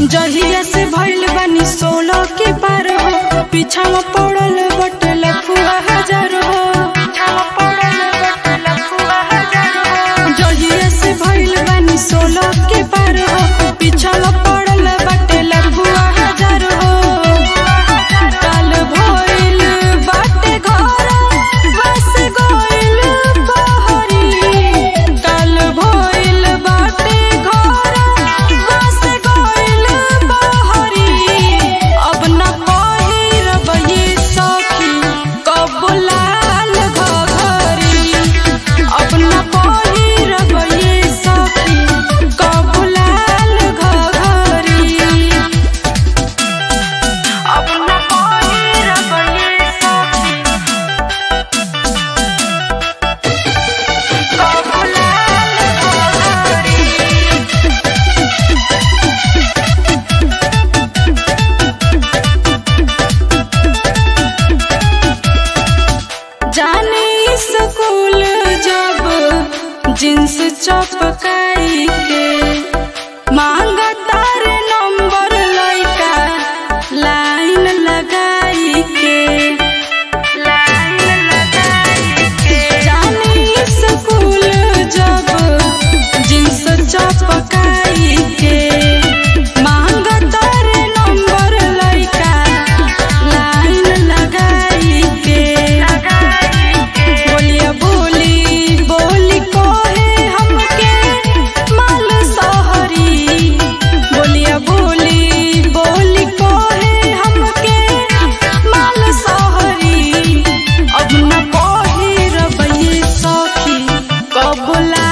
जहिया से भइल बनी सोलह के बारह पीछा पड़ल बटल हज़ारों। गई स्कूल जब जींस चपकाई के मांगा chocolate.